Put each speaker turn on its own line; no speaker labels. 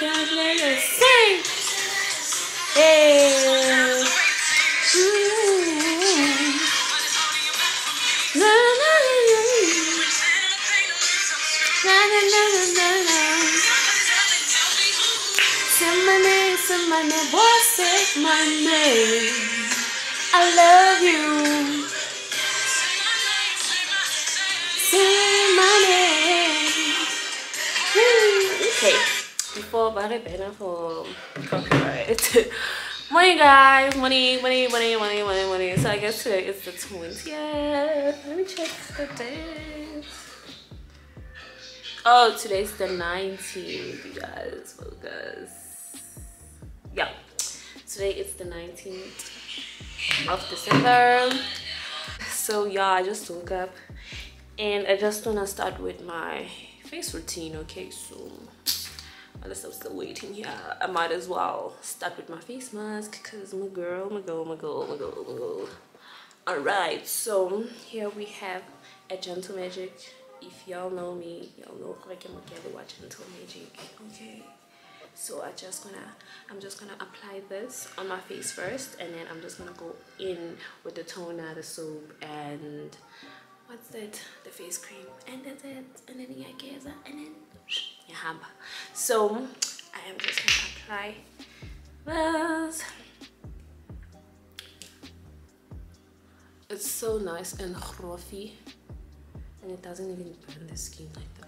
God, let us sing. Hey. Ooh. La, la, la, na na na na na. Say my name, say my name, boy, say my name. I love you. Say my name. Before bad banner for copyright. money, guys, money, money, money, money, money, money. So I guess today is the 20th. Let me check the date. Oh, today's the 19th, you guys. Focus. Yeah, today is the 19th of December. So, yeah, I just woke up and I just want to start with my face routine, okay? So, unless I'm still waiting here, I might as well start with my face mask because my girl, my girl, my girl, my girl, my girl. Alright, so here we have a Gentle Magic. If y'all know me y'all know how I can watch gentle magic okay? So I just gonna I'm just gonna apply this on my face first and then I'm just gonna go in with the toner the soap and what's that? The face cream. And that's it. And then yeah and then yeah so I am just gonna apply this. It's so nice and fluffy and it doesn't even burn the skin like the